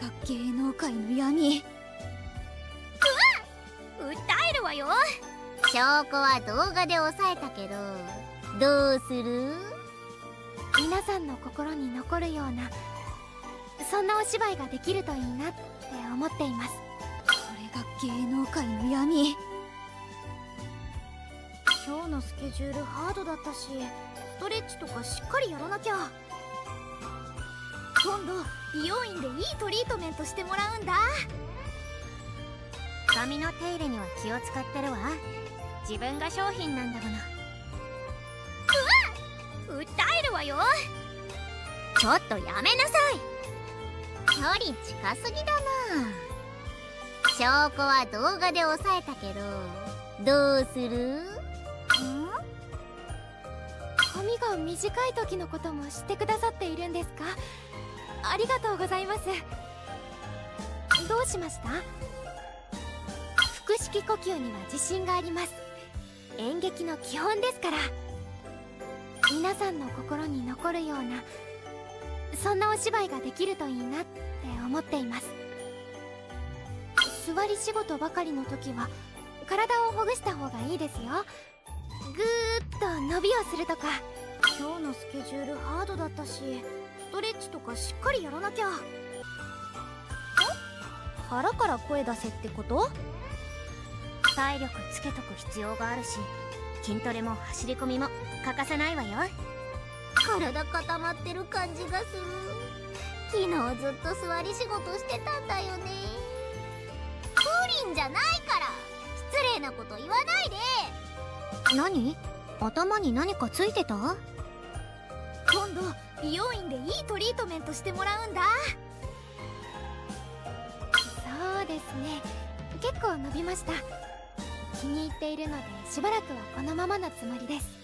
が芸能界の闇。うわ訴えるわよ。証拠は動画で押さえたけどどうする？皆さんの心に残るようなそんなお芝居ができるといいなって思っています。これが芸能界の闇。今日のスケジュールハードだったしストレッチとかしっかりやらなきゃ今度美容院でいいトリートメントしてもらうんだ。髪の手入れには気を使ってるわ。自分が商品なんだもの。うわ訴えるわよ。ちょっとやめなさい。距離近すぎだな。証拠は動画で押さえたけどどうする？ん？髪が短い時のことも知ってくださっているんですか？ありがとうございます。どうしました？腹式呼吸には自信があります。演劇の基本ですから。皆さんの心に残るようなそんなお芝居ができるといいなって思っています。座り仕事ばかりの時は体をほぐした方がいいですよ。ぐーっと伸びをするとか。今日のスケジュールハードだったしトレッチとかしっかりやらなきゃ。腹から声出せってこと？体力つけとく必要があるし筋トレも走り込みも欠かせないわよ。体固まってる感じがする。昨日ずっと座り仕事してたんだよね。プリンじゃないから失礼なこと言わないで。何？頭に何かついてた？今度美容院でいいトリートメントしてもらうんだ。そうですね。結構伸びました。気に入っているのでしばらくはこのままのつもりです。